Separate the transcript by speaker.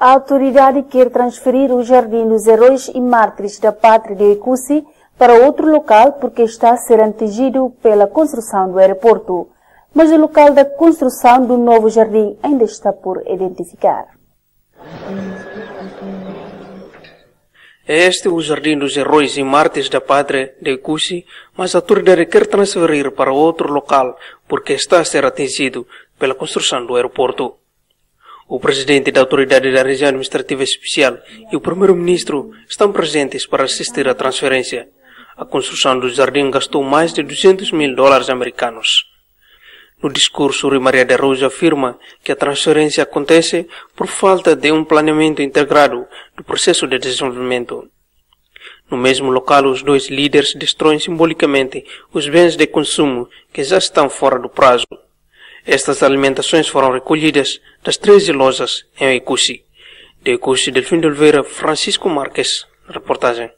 Speaker 1: A autoridade quer transferir o Jardim dos Heróis e Mártires da Pátria de Ecusi para outro local porque está a ser atingido pela construção do aeroporto. Mas o local da construção do novo jardim ainda está por identificar.
Speaker 2: É este o Jardim dos Heróis e Mártires da Pátria de Ecusi, mas a autoridade quer transferir para outro local porque está a ser atingido pela construção do aeroporto. O presidente da Autoridade da Região Administrativa Especial e o primeiro-ministro estão presentes para assistir à transferência. A construção do jardim gastou mais de 200 mil dólares americanos. No discurso, Rui Maria de Rosa afirma que a transferência acontece por falta de um planeamento integrado do processo de desenvolvimento. No mesmo local, os dois líderes destroem simbolicamente os bens de consumo que já estão fora do prazo. Estas alimentações foram recolhidas das 13 lojas em Ecusi. De Ecusi, Delfim de Oliveira, Francisco Marques. Reportagem.